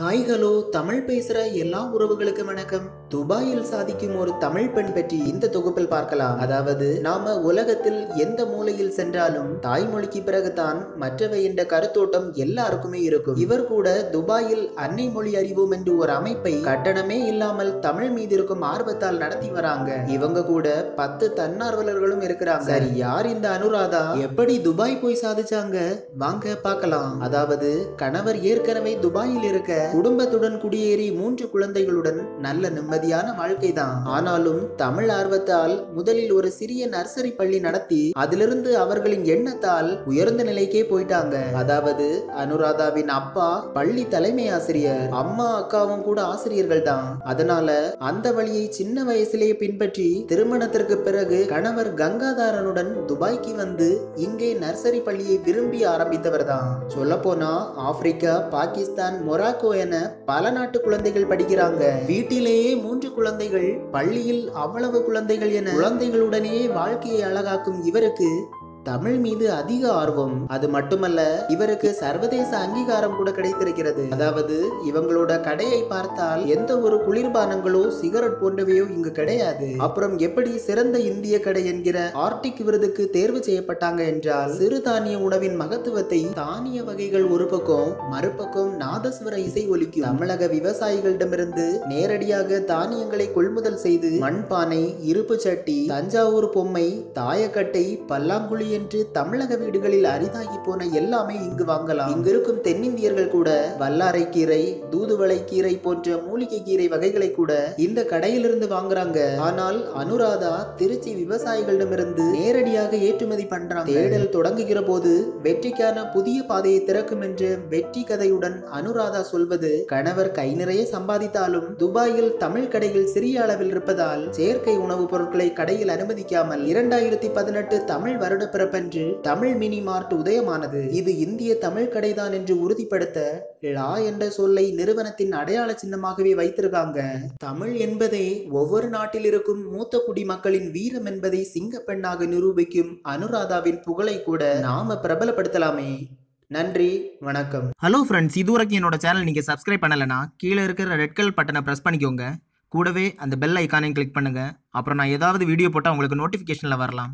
Hi hello Tamil பேசுற எல்லா உறவுகளுக்கும் வணக்கம். துபாயில் சாதிக்கும் ஒரு தமிழ் பெண் பற்றி இந்த தொகுப்பில் பார்க்கலாம். அதாவது நாம உலகத்தில் எந்த மூலையில் சென்றாலும் தாய்மொழிக்கு பிறகுதான் மற்றவை என்ற கருத்தோட்டம் எல்லாருக்குமே இருக்கும். இவர் கூட துபாயில் அன்னை மொழி அறிவோம் என்று ஒரு அமைப்பை கட்டணமே இல்லாமல் தமிழ் மீது இருக்கும் ஆர்வத்தால் நடத்தி வராங்க. இவங்க கூட பத்து தன்னார்வலர்களும் இருக்கிறாங்க. சரி யார் இந்த அனுராதா? எப்படி துபாய் போய் சாதிச்சாங்க? வாங்க பார்க்கலாம். அதாவது கணவர் ஏற்கனவே துபாயில் இருக்க குடும்பத்துடன் குடியேறி மூன்று குழந்தைகளுடன் நல்ல நிம்மதியான வாழ்க்கை தான் ஆனாலும் தமிழ் ஆர்வத்தால் முதலில் ஒரு சிறிய நர்சரி பள்ளி நடத்தி அதிலிருந்து அவர்களின் எண்ணத்தால் உயர்ந்த நிலைக்கே போயிட்டாங்க. அதாவது அனுராதாவின் அப்பா பள்ளி தலைமை ஆசிரியர் அம்மா அக்காவும் கூட ஆசிரியர்கள் தான் அதனால அந்த வழியை சின்ன வயசிலேயே பின்பற்றி திருமணத்திற்கு பிறகு கணவர் கங்காதாரனுடன் துபாய்க்கு வந்து இங்கே நர்சரி பள்ளியை விரும்பி ஆரம்பித்தவர் தான் சொல்ல போனா ஆப்பிரிக்கா பாகிஸ்தான் மொராக்கோ என பல நாட்டு குழந்தைகள் படிக்கிறாங்க. வீட்டிலேயே மூன்று குழந்தைகள் பள்ளியில் அவ்வளவு குழந்தைகள் என குழந்தைகளுடனே வாழ்க்கையை அழகாக்கும் இவருக்கு தமிழ் மீது அதிக ஆர்வம். அது மட்டுமல்ல இவருக்கு சர்வதேச அங்கீகாரம் கூட கிடைத்திருக்கிறது. அதாவது இவங்களோட கடையை பார்த்தால் எந்த ஒரு குளிர்பானங்களோ சிகரெட் போன்றவையோ இங்கு கிடையாது. அப்புறம் எப்படி சிறந்த இந்திய கடை என்கிற ஆர்டிக் விருதுக்கு தேர்வு செய்யப்பட்டாங்க என்றால் சிறுதானிய உணவின் மகத்துவத்தை தானிய வகைகள் ஒரு பக்கம் மறுபக்கம் நாதஸ்வர இசை ஒலிக்கும். தமிழக விவசாயிகளிடமிருந்து நேரடியாக தானியங்களை கொள்முதல் செய்து மண்பானை இருப்பு சட்டி தஞ்சாவூர் பொம்மை தாயக்கட்டை பல்லாங்குழி என்று தமிழக வீடுகளில் அரிதாகி போன எல்லாமே இங்கு வாங்கலாம். இங்கு இருக்கும் தென்னிந்தியர்கள் கூட வல்லாரை கீரை தூதுவளை கீரை போன்ற மூலிகை கீரை வகைகளை கூட இந்த கடையிலிருந்து வாங்குறாங்க. ஆனால் அனுராதா திருச்சி விவசாயிகளிடமிருந்து நேரடியாக ஏற்றுமதி பண்றாங்க. தேடல் தொடங்குகிற போது வெற்றிக்கான புதிய பாதையை திறக்கும் என்று வெற்றி கதையுடன் அனுராதா சொல்வது கணவர் கை நிறைய சம்பாதித்தாலும் துபாயில் தமிழ் கடைகள் சிறிய அளவில் இருப்பதால் செயற்கை உணவுப் பொருட்களை கடையில் அனுமதிக்காமல் இரண்டாயிரத்தி பதினெட்டு தமிழ் வருட பிறப்பன்று தமிழ் மினி மார்ட் உதயமானது. இது இந்திய தமிழ் கடைதான் என்று உறுதிப்படுத்த லா என்ற சொல்லை நிறுவனத்தின் அடையாள சின்னமாகவே வைத்திருக்காங்க. தமிழ் என்பதே ஒவ்வொரு நாட்டில் இருக்கும் மூத்த குடிமக்களின் வீரம் என்பதை சிங்க பெண்ணாக நிரூபிக்கும் அனுராதாவின் புகழை கூட நாம பிரபலப்படுத்தலாமே. நன்றி வணக்கம். ஹலோ ஃப்ரெண்ட்ஸ் இது வரைக்கும் என்னோட சேனல் நீங்கள் சப்ஸ்கிரைப் பண்ணலைன்னா கீழே இருக்கிற ரெட் கலர் பட்டனை ப்ரெஸ் பண்ணிக்கோங்க. கூடவே அந்த பெல் ஐக்கானையும் கிளிக் பண்ணுங்கள் அப்புறம் நான் ஏதாவது வீடியோ போட்டால் உங்களுக்கு நோட்டிஃபிகேஷனில் வரலாம்.